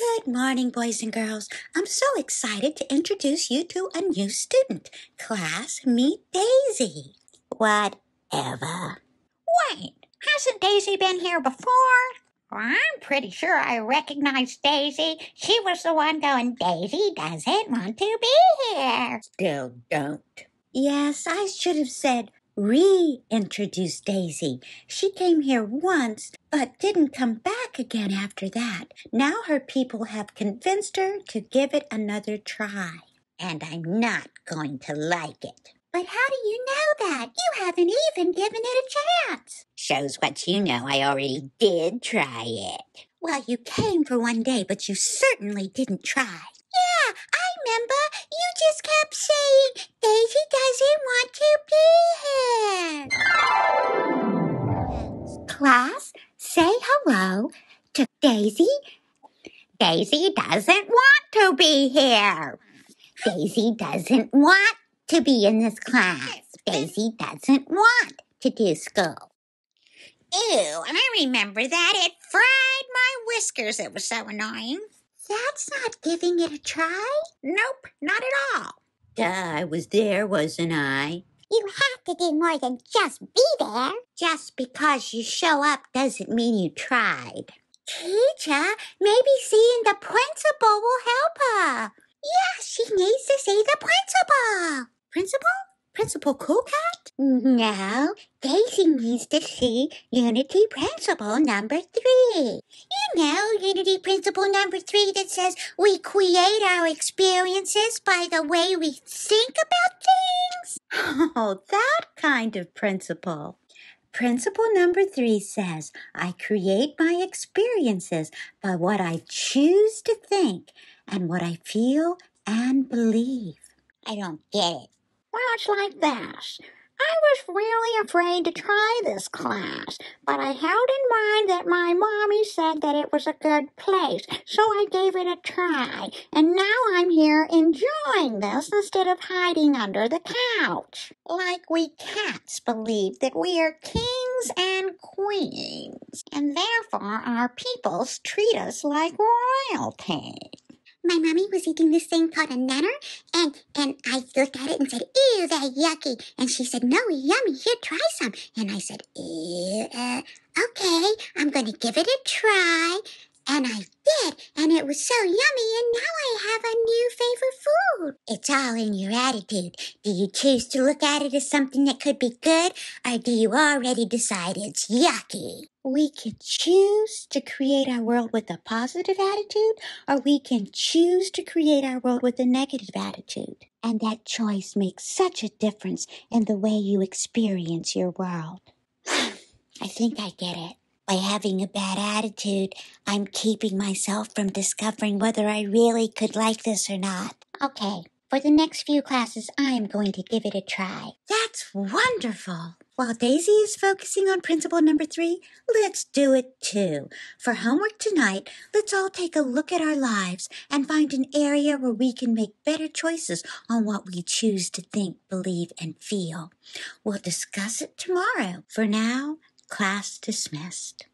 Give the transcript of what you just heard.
Good morning, boys and girls. I'm so excited to introduce you to a new student. Class, meet Daisy. Whatever. Wait, hasn't Daisy been here before? I'm pretty sure I recognize Daisy. She was the one going, Daisy doesn't want to be here. Still don't. Yes, I should have said reintroduce Daisy. She came here once, but didn't come back again after that. Now her people have convinced her to give it another try. And I'm not going to like it. But how do you know that? You haven't even given it a chance. Shows what you know. I already did try it. Well, you came for one day, but you certainly didn't try. Yeah, Class, say hello to Daisy. Daisy doesn't want to be here. Daisy doesn't want to be in this class. Daisy doesn't want to do school. Ew, I remember that. It fried my whiskers. It was so annoying. That's not giving it a try. Nope, not at all. Duh, I was there, wasn't I? You have to do more than just be there. Just because you show up doesn't mean you tried. Teacher, maybe seeing the principal will help her. Yeah, she needs to see the principal. Principal? Principal Cool Cat? No, Daisy needs to see Unity Principle number three. You know, Unity Principle number three that says we create our experiences by the way we think about things? Oh, that kind of principle. Principle number three says, I create my experiences by what I choose to think and what I feel and believe. I don't get it. Well, it's like this. I was really afraid to try this class, but I held in mind that my mommy said that it was a good place, so I gave it a try, and now I'm here enjoying this instead of hiding under the couch. Like we cats believe that we are kings and queens, and therefore our peoples treat us like royalty my mommy was eating this thing called a nanner, and and I looked at it and said, "Ew, that yucky." And she said, "No, yummy. Here, try some." And I said, "Ew, uh, okay, I'm going to give it a try." And I did, and it was so yummy, and now I have a new favorite food. It's all in your attitude. Do you choose to look at it as something that could be good, or do you already decide it's yucky? We can choose to create our world with a positive attitude, or we can choose to create our world with a negative attitude. And that choice makes such a difference in the way you experience your world. I think I get it. By having a bad attitude, I'm keeping myself from discovering whether I really could like this or not. Okay, for the next few classes, I am going to give it a try. That's wonderful. While Daisy is focusing on principle number three, let's do it too. For homework tonight, let's all take a look at our lives and find an area where we can make better choices on what we choose to think, believe, and feel. We'll discuss it tomorrow. For now, Class dismissed.